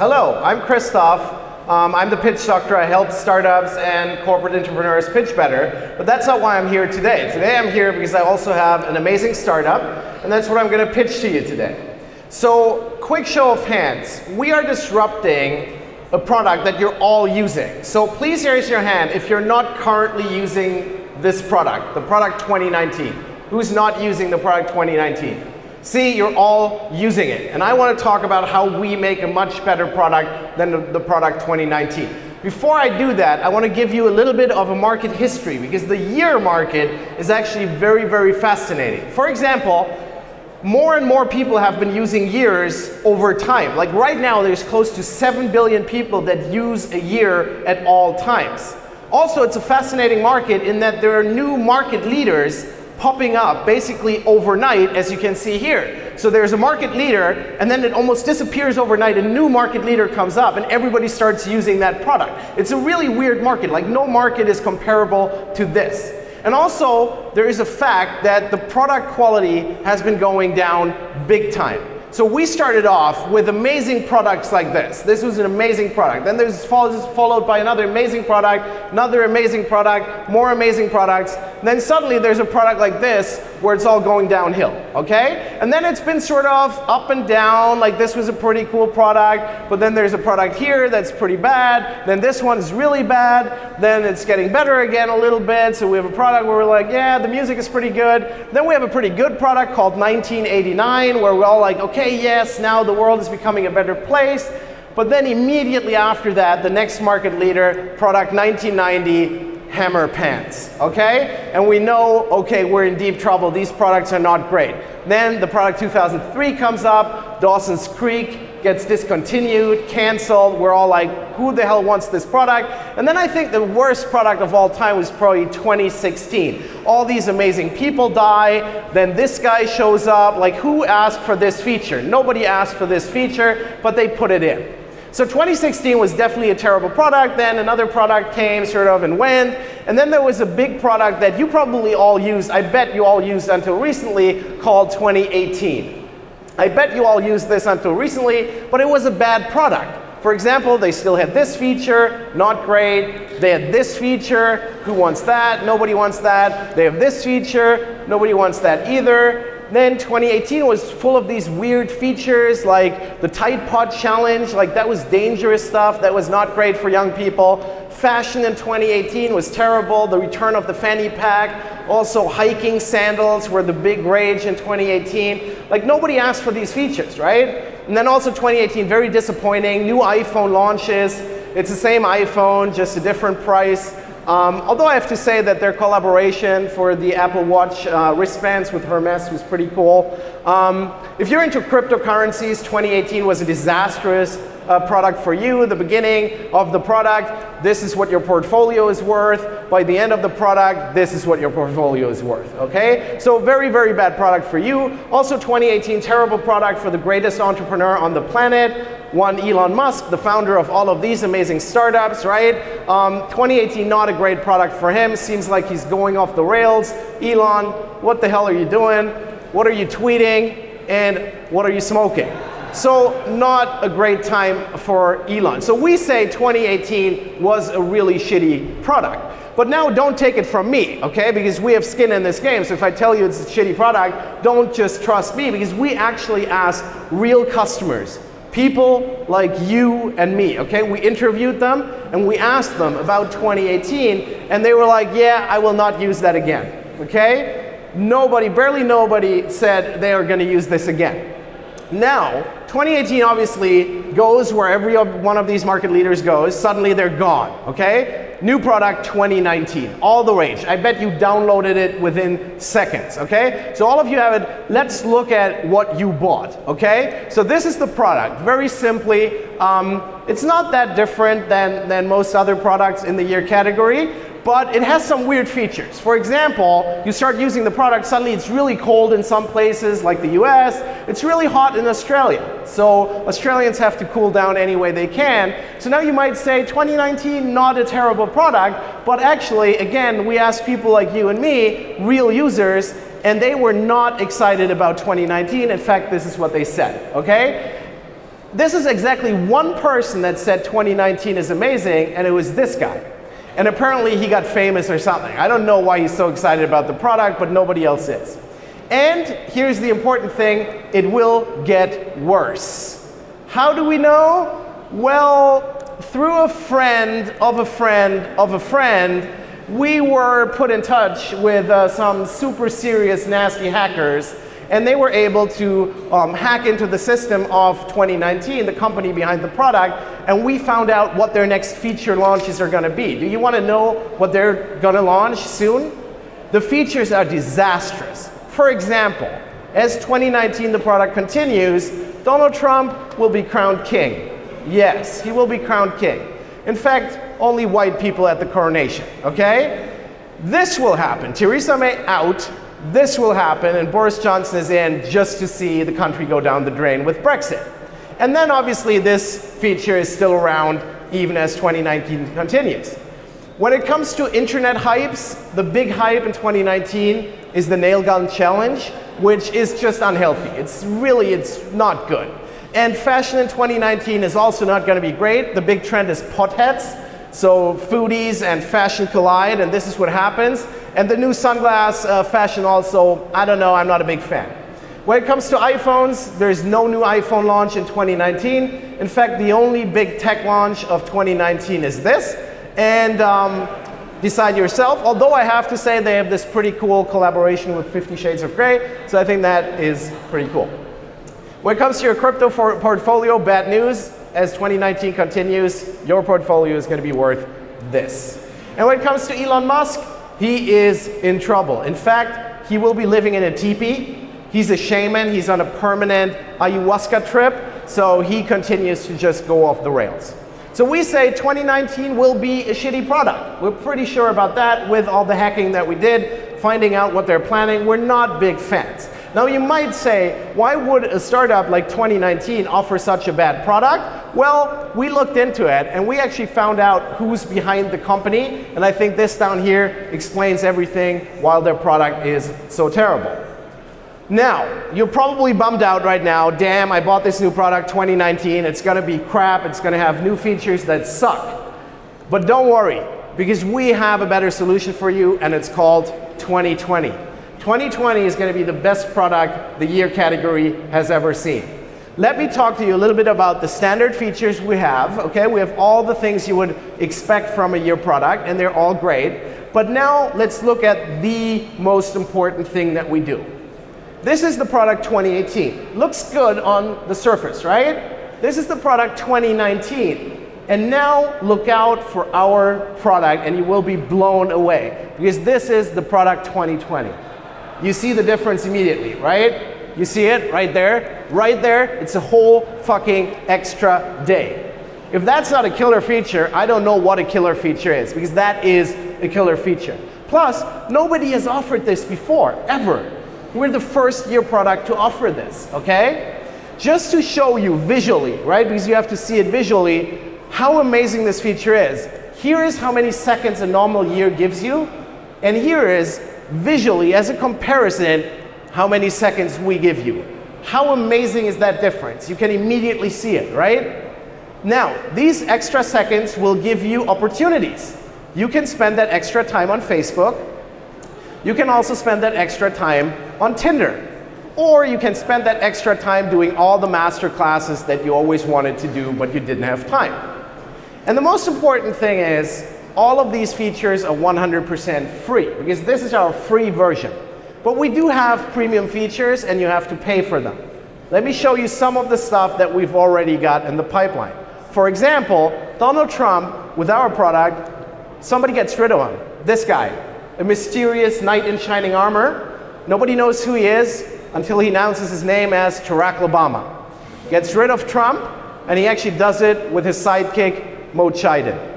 Hello, I'm Christoph. Um, I'm the pitch doctor. I help startups and corporate entrepreneurs pitch better, but that's not why I'm here today. Today I'm here because I also have an amazing startup, and that's what I'm going to pitch to you today. So, quick show of hands. We are disrupting a product that you're all using. So please raise your hand if you're not currently using this product, the product 2019. Who's not using the product 2019? See, you're all using it. And I want to talk about how we make a much better product than the, product 2019. Before I do that, I want to give you a little bit of a market history because the year market is actually very, very fascinating. For example, more and more people have been using years over time. Like right now, there's close to 7 billion people that use a year at all times. Also, it's a fascinating market in that there are new market leaders popping up basically overnight, as you can see here. So there's a market leader, and then it almost disappears overnight. A new market leader comes up, and everybody starts using that product. It's a really weird market. Like, no market is comparable to this. And also, there is a fact that the product quality has been going down big time. So we started off with amazing products like this. This was an amazing product. Then there's followed by another amazing product, another amazing product, more amazing products. And then suddenly there's a product like this where it's all going downhill, okay? And then it's been sort of up and down, like this was a pretty cool product, but then there's a product here that's pretty bad, then this one's really bad, then it's getting better again a little bit, so we have a product where we're like, yeah, the music is pretty good. Then we have a pretty good product called 1989 where we're all like, okay, okay, yes, now the world is becoming a better place. But then immediately after that, the next market leader, product 1990, hammer pants, okay? And we know, okay, we're in deep trouble. These products are not great. Then the product 2003 comes up, Dawson's Creek, gets discontinued, canceled. We're all like, who the hell wants this product? And then I think the worst product of all time was probably 2016. All these amazing people die, then this guy shows up. Like, who asked for this feature? Nobody asked for this feature, but they put it in. So 2016 was definitely a terrible product. Then another product came sort of and went. And then there was a big product that you probably all used, I bet you all used until recently, called 2018. I bet you all used this until recently, but it was a bad product. For example, they still had this feature, not great. They had this feature, who wants that? Nobody wants that. They have this feature, nobody wants that either. Then 2018 was full of these weird features like the Tide Pod Challenge, like that was dangerous stuff, that was not great for young people. Fashion in 2018 was terrible, the return of the fanny pack, also hiking sandals were the big rage in 2018. Like nobody asked for these features, right? And then also 2018, very disappointing, new iPhone launches. It's the same iPhone, just a different price. Um, although I have to say that their collaboration for the Apple Watch uh, wristbands with Hermes was pretty cool. Um, if you're into cryptocurrencies, 2018 was a disastrous uh, product for you. The beginning of the product, this is what your portfolio is worth. By the end of the product, this is what your portfolio is worth. Okay? So very, very bad product for you. Also 2018, terrible product for the greatest entrepreneur on the planet one Elon Musk, the founder of all of these amazing startups, right? Um, 2018, not a great product for him. Seems like he's going off the rails. Elon, what the hell are you doing? What are you tweeting? And what are you smoking? So not a great time for Elon. So we say 2018 was a really shitty product. But now don't take it from me, okay? Because we have skin in this game. So if I tell you it's a shitty product, don't just trust me because we actually asked real customers People like you and me, okay? We interviewed them and we asked them about 2018 and they were like, yeah, I will not use that again, okay? Nobody, barely nobody said they are gonna use this again. Now, 2018 obviously goes where every one of these market leaders goes. Suddenly they're gone, okay? New product 2019, all the rage. I bet you downloaded it within seconds, okay? So all of you have it. Let's look at what you bought, okay? So this is the product. Very simply, um, it's not that different than, than most other products in the year category but it has some weird features. For example, you start using the product, suddenly it's really cold in some places like the US, it's really hot in Australia. So Australians have to cool down any way they can. So now you might say 2019, not a terrible product, but actually, again, we asked people like you and me, real users, and they were not excited about 2019. In fact, this is what they said, okay? This is exactly one person that said 2019 is amazing, and it was this guy. And apparently he got famous or something. I don't know why he's so excited about the product, but nobody else is. And here's the important thing it will get worse. How do we know? Well, through a friend of a friend of a friend, we were put in touch with uh, some super serious, nasty hackers, and they were able to um, hack into the system of 2019, the company behind the product, and we found out what their next feature launches are going to be. Do you want to know what they're going to launch soon? The features are disastrous. For example, as 2019 the product continues, Donald Trump will be crowned king. Yes, he will be crowned king. In fact, only white people at the coronation, okay? This will happen. Theresa May out, this will happen, and Boris Johnson is in just to see the country go down the drain with Brexit. And then obviously this feature is still around even as 2019 continues. When it comes to internet hypes, the big hype in 2019 is the nail gun challenge, which is just unhealthy. It's really, it's not good. And fashion in 2019 is also not going to be great. The big trend is potheads. So foodies and fashion collide, and this is what happens. And the new sunglass uh, fashion also, I don't know, I'm not a big fan. When it comes to iPhones, there's no new iPhone launch in 2019. In fact, the only big tech launch of 2019 is this. And um, decide yourself. Although I have to say they have this pretty cool collaboration with Fifty Shades of Grey, so I think that is pretty cool. When it comes to your crypto portfolio, bad news. As 2019 continues, your portfolio is going to be worth this. And when it comes to Elon Musk, he is in trouble. In fact, he will be living in a teepee. He's a shaman. He's on a permanent ayahuasca trip. So he continues to just go off the rails. So we say 2019 will be a shitty product. We're pretty sure about that with all the hacking that we did, finding out what they're planning. We're not big fans. Now you might say, why would a startup like 2019 offer such a bad product? Well, we looked into it and we actually found out who's behind the company. And I think this down here explains everything while their product is so terrible. Now, you're probably bummed out right now. Damn, I bought this new product 2019. It's gonna be crap. It's gonna have new features that suck. But don't worry, because we have a better solution for you and it's called 2020. 2020 is going to be the best product the year category has ever seen. Let me talk to you a little bit about the standard features we have. Okay, we have all the things you would expect from a year product, and they're all great. But now let's look at the most important thing that we do. This is the product 2018. Looks good on the surface, right? This is the product 2019. And now look out for our product and you will be blown away because this is the product 2020 you see the difference immediately, right? You see it right there? Right there, it's a whole fucking extra day. If that's not a killer feature, I don't know what a killer feature is, because that is a killer feature. Plus, nobody has offered this before, ever. We're the first year product to offer this, okay? Just to show you visually, right? Because you have to see it visually, how amazing this feature is. Here is how many seconds a normal year gives you, and here is visually as a comparison how many seconds we give you. How amazing is that difference? You can immediately see it, right? Now, these extra seconds will give you opportunities. You can spend that extra time on Facebook. You can also spend that extra time on Tinder. Or you can spend that extra time doing all the master classes that you always wanted to do but you didn't have time. And the most important thing is all of these features are 100% free because this is our free version. But we do have premium features and you have to pay for them. Let me show you some of the stuff that we've already got in the pipeline. For example, Donald Trump, with our product, somebody gets rid of him. This guy, a mysterious knight in shining armor. Nobody knows who he is until he announces his name as Barack Obama. Gets rid of Trump, and he actually does it with his sidekick, Mo Chiden.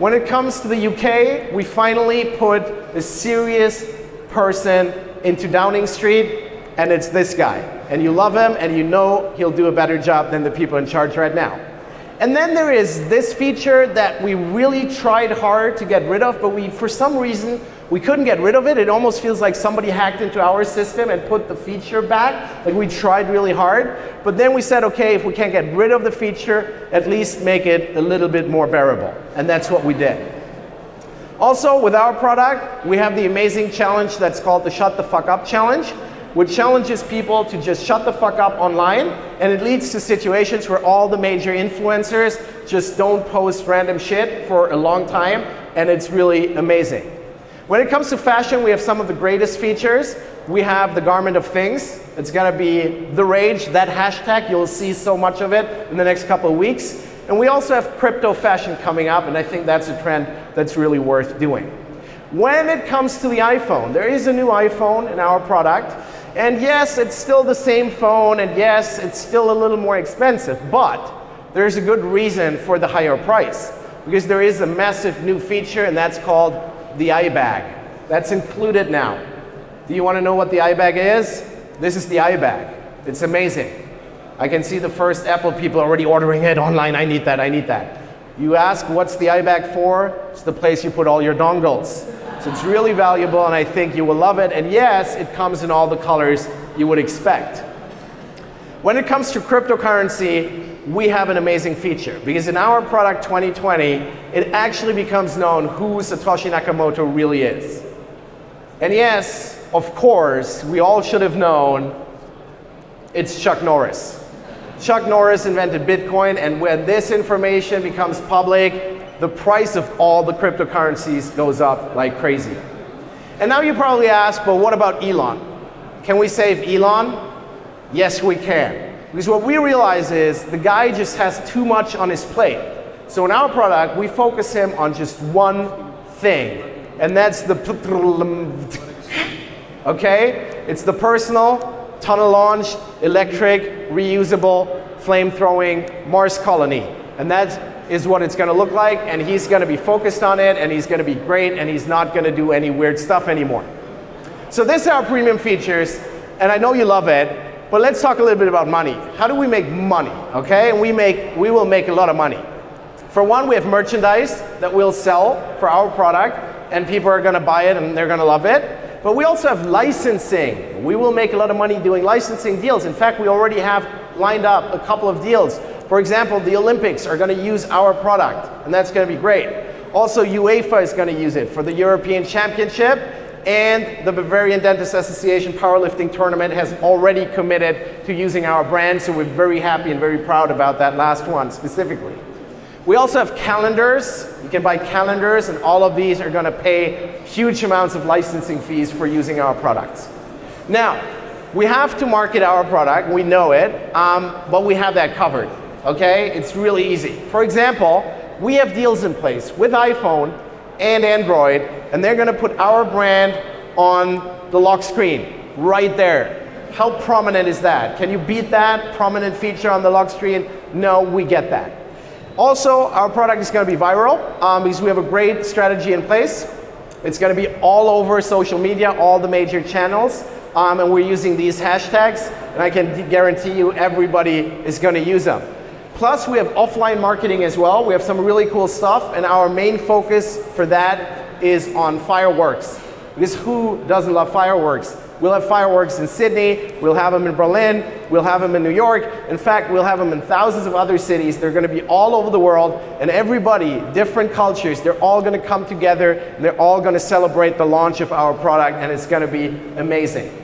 When it comes to the UK, we finally put a serious person into Downing Street, and it's this guy. And you love him, and you know he'll do a better job than the people in charge right now. And then there is this feature that we really tried hard to get rid of, but we, for some reason, We couldn't get rid of it. It almost feels like somebody hacked into our system and put the feature back. Like we tried really hard. But then we said, okay, if we can't get rid of the feature, at least make it a little bit more bearable. And that's what we did. Also, with our product, we have the amazing challenge that's called the Shut the Fuck Up Challenge, which challenges people to just shut the fuck up online. And it leads to situations where all the major influencers just don't post random shit for a long time. And it's really amazing. When it comes to fashion, we have some of the greatest features. We have the garment of things. It's gonna be the rage, that hashtag. You'll see so much of it in the next couple of weeks. And we also have crypto fashion coming up, and I think that's a trend that's really worth doing. When it comes to the iPhone, there is a new iPhone in our product. And yes, it's still the same phone, and yes, it's still a little more expensive, but there's a good reason for the higher price. Because there is a massive new feature, and that's called the iBag. That's included now. Do you want to know what the iBag is? This is the iBag. It's amazing. I can see the first Apple people already ordering it online. I need that, I need that. You ask, what's the iBag for? It's the place you put all your dongles. So it's really valuable and I think you will love it. And yes, it comes in all the colors you would expect. When it comes to cryptocurrency, we have an amazing feature because in our product 2020, it actually becomes known who Satoshi Nakamoto really is. And yes, of course, we all should have known it's Chuck Norris. Chuck Norris invented Bitcoin, and when this information becomes public, the price of all the cryptocurrencies goes up like crazy. And now you probably ask, but what about Elon? Can we save Elon? Yes, we can. Because what we realize is the guy just has too much on his plate. So in our product, we focus him on just one thing, and that's the okay? It's the personal, tunnel launched, electric, reusable, flame throwing Mars colony. And that is what it's gonna look like, and he's gonna be focused on it, and he's gonna be great, and he's not gonna do any weird stuff anymore. So this is our premium features, and I know you love it, but let's talk a little bit about money. How do we make money? Okay, and we make we will make a lot of money. For one, we have merchandise that we'll sell for our product, and people are going to buy it and they're going to love it. But we also have licensing. We will make a lot of money doing licensing deals. In fact, we already have lined up a couple of deals. For example, the Olympics are going to use our product, and that's going to be great. Also, UEFA is going to use it for the European Championship, and the Bavarian Dentist Association Powerlifting Tournament has already committed to using our brand, so we're very happy and very proud about that last one specifically. We also have calendars. You can buy calendars, and all of these are going to pay huge amounts of licensing fees for using our products. Now, we have to market our product, we know it, um, but we have that covered. Okay? It's really easy. For example, we have deals in place with iPhone and Android, and they're gonna put our brand on the lock screen right there. How prominent is that? Can you beat that prominent feature on the lock screen? No, we get that. Also, our product is gonna be viral um, because we have a great strategy in place. It's gonna be all over social media, all the major channels, um, and we're using these hashtags, and I can guarantee you everybody is gonna use them. Plus, we have offline marketing as well. We have some really cool stuff, and our main focus for that is on fireworks. Because who doesn't love fireworks? We'll have fireworks in Sydney, we'll have them in Berlin, we'll have them in New York. In fact, we'll have them in thousands of other cities. They're going to be all over the world, and everybody, different cultures, they're all going to come together, and they're all going to celebrate the launch of our product, and it's going to be amazing.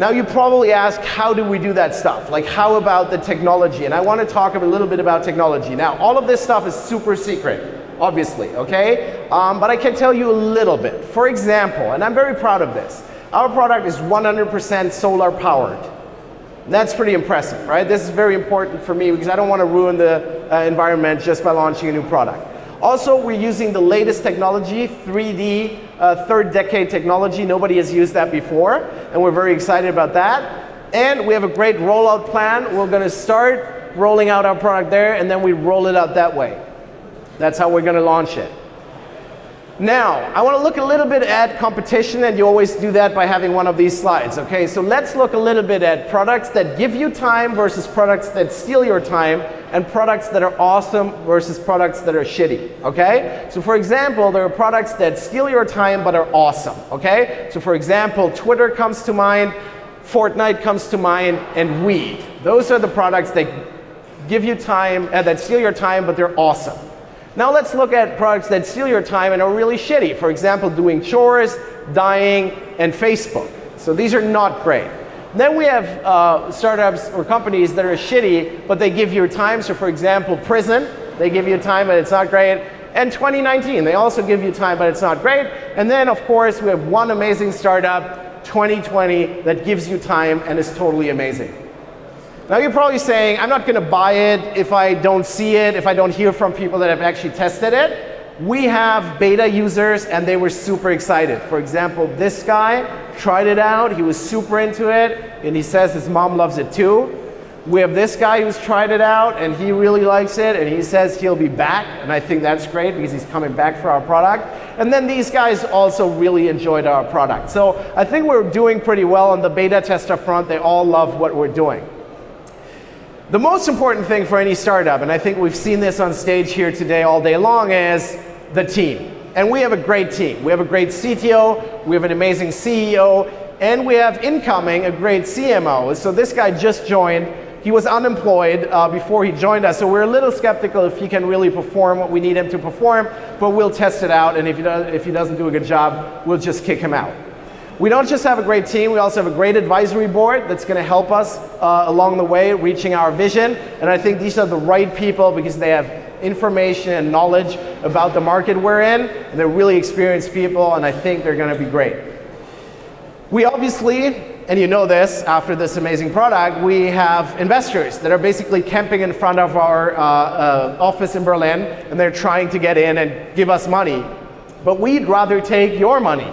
Now you probably ask, how do we do that stuff? Like how about the technology? And I want to talk a little bit about technology. Now all of this stuff is super secret, obviously, okay? Um, but I can tell you a little bit. For example, and I'm very proud of this, our product is 100% solar powered. That's pretty impressive, right? This is very important for me because I don't want to ruin the uh, environment just by launching a new product. Also, we're using the latest technology, 3D, uh, third decade technology. Nobody has used that before, and we're very excited about that. And we have a great rollout plan. We're going to start rolling out our product there, and then we roll it out that way. That's how we're going to launch it. Now, I want to look a little bit at competition, and you always do that by having one of these slides, okay? So let's look a little bit at products that give you time versus products that steal your time, and products that are awesome versus products that are shitty, okay? So for example, there are products that steal your time but are awesome, okay? So for example, Twitter comes to mind, Fortnite comes to mind, and Weed. Those are the products that give you time, uh, that steal your time, but they're awesome. Now let's look at products that steal your time and are really shitty. For example, doing chores, dying, and Facebook. So these are not great. Then we have uh, startups or companies that are shitty, but they give you time. So for example, Prison, they give you time, but it's not great. And 2019, they also give you time, but it's not great. And then of course, we have one amazing startup, 2020, that gives you time and is totally amazing. Now you're probably saying, I'm not going to buy it if I don't see it, if I don't hear from people that have actually tested it. We have beta users and they were super excited. For example, this guy tried it out, he was super into it, and he says his mom loves it too. We have this guy who's tried it out and he really likes it and he says he'll be back and I think that's great because he's coming back for our product. And then these guys also really enjoyed our product. So I think we're doing pretty well on the beta tester front. They all love what we're doing. The most important thing for any startup, and I think we've seen this on stage here today all day long, is the team. And we have a great team. We have a great CTO, we have an amazing CEO, and we have incoming a great CMO. So this guy just joined. He was unemployed uh, before he joined us, so we're a little skeptical if he can really perform what we need him to perform, but we'll test it out, and if he, does, if he doesn't do a good job, we'll just kick him out. We don't just have a great team, we also have a great advisory board that's going to help us uh, along the way reaching our vision. And I think these are the right people because they have information and knowledge about the market we're in. And they're really experienced people, and I think they're going to be great. We obviously, and you know this after this amazing product, we have investors that are basically camping in front of our uh, uh, office in Berlin, and they're trying to get in and give us money. But we'd rather take your money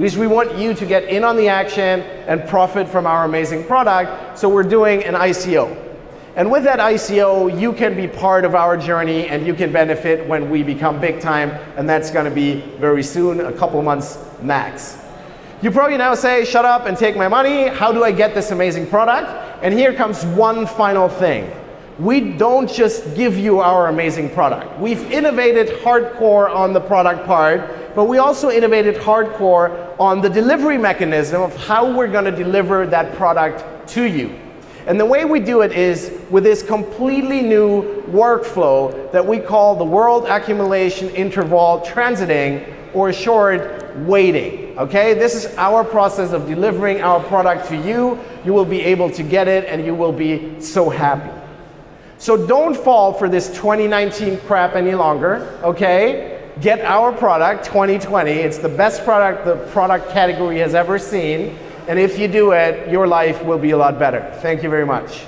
because we want you to get in on the action and profit from our amazing product. So we're doing an ICO. And with that ICO, you can be part of our journey and you can benefit when we become big time. And that's going to be very soon, a couple months max. You probably now say, shut up and take my money. How do I get this amazing product? And here comes one final thing. We don't just give you our amazing product. We've innovated hardcore on the product part but we also innovated hardcore on the delivery mechanism of how we're going to deliver that product to you. And the way we do it is with this completely new workflow that we call the World Accumulation Interval Transiting, or short, waiting. Okay, this is our process of delivering our product to you. You will be able to get it and you will be so happy. So don't fall for this 2019 crap any longer, okay? Get our product 2020. It's the best product the product category has ever seen. And if you do it, your life will be a lot better. Thank you very much.